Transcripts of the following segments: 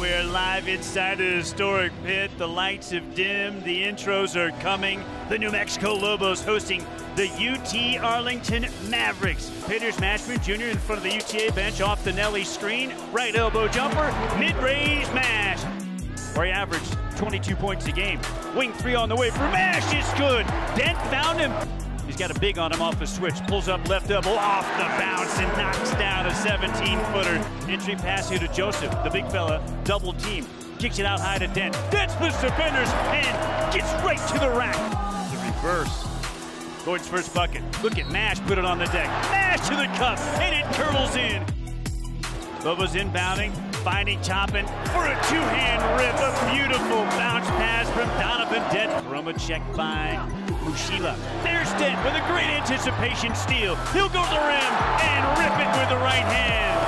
We're live inside a historic pit. The lights have dimmed. The intros are coming. The New Mexico Lobos hosting the UT Arlington Mavericks. Peters Mashburn Jr. in front of the UTA bench off the Nelly screen. Right elbow jumper, mid-range mash. Where he averaged 22 points a game. Wing three on the way for mash is good. Dent found him. He's got a big on him off the switch. Pulls up left double off the bounce and knocks down a 17-footer. Entry pass here to Joseph, the big fella, double team. Kicks it out high to Dent. Dent splits defenders and gets right to the rack. The reverse. Gordon's first bucket. Look at Mash put it on the deck. Mash to the cup and it curls in. Lobos inbounding, finding Toppin for a two-hand rip. A beautiful bounce pass from Donovan Dent. From a check by Mushila. There's Dent with a great anticipation steal. He'll go to the rim and rip it with the right hand.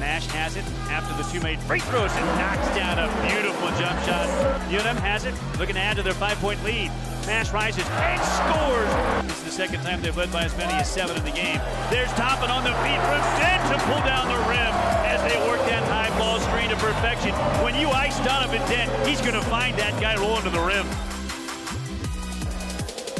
Mash has it after the two made free throws and knocks down a beautiful jump shot. UNM has it, looking to add to their five-point lead. Mash rises and scores. This is the second time they've led by as many as seven in the game. There's Toppin on the feet Dent to pull down the rim as they work that high to perfection. When you ice Donovan Dent, he's going to find that guy rolling to the rim.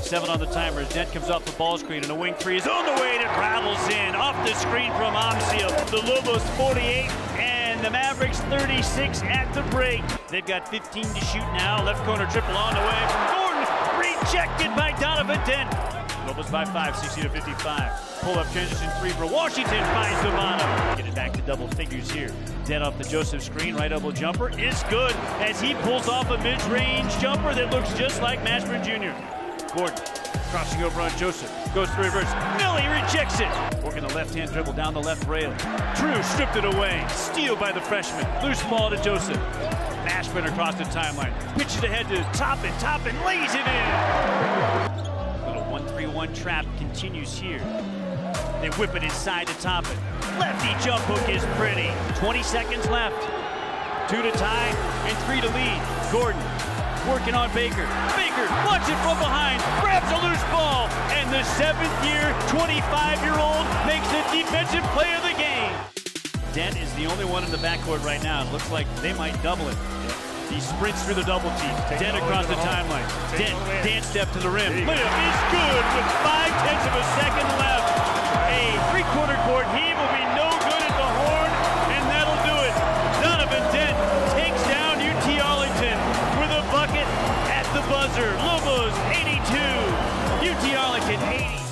Seven on the timer. Dent comes off the ball screen and a wing three is on the way it rattles in off the screen from Amzil. The Lobos 48 and the Mavericks 36 at the break. They've got 15 to shoot now. Left corner triple on the way from Gordon. Rejected by Donovan Dent. Lobos by five, 60 to 55. Pull up transition three for Washington finds the bottom. Get it back to double figures here. Dent off the Joseph screen, right elbow jumper is good as he pulls off a mid-range jumper that looks just like Mashburn Jr. Gordon crossing over on Joseph. Goes to reverse. Millie rejects it. Working the left-hand dribble down the left rail. Tru stripped it away. Steal by the freshman. Loose ball to Joseph. Mashburn across the timeline. Pitches ahead to Toppin. Toppin lays it in. 1-3-1 trap continues here. They whip it inside to Toppin. Lefty jump hook is pretty. 20 seconds left. Two to tie and three to lead. Gordon working on Baker. Baker, watch it from behind, grabs a loose ball, and the seventh year, 25-year-old makes the defensive play of the game. Dent is the only one in the backcourt right now. It looks like they might double it. He sprints through the double team. Dent across the timeline. Dent, Dent step to the rim. Layup is good with five tenths of a second left. A three-quarter court heave will be no good at the horn, and that'll do it. Donovan Dent takes down UT Arlington with a bucket at the buzzer. Lobos 82, UT Arlington 80.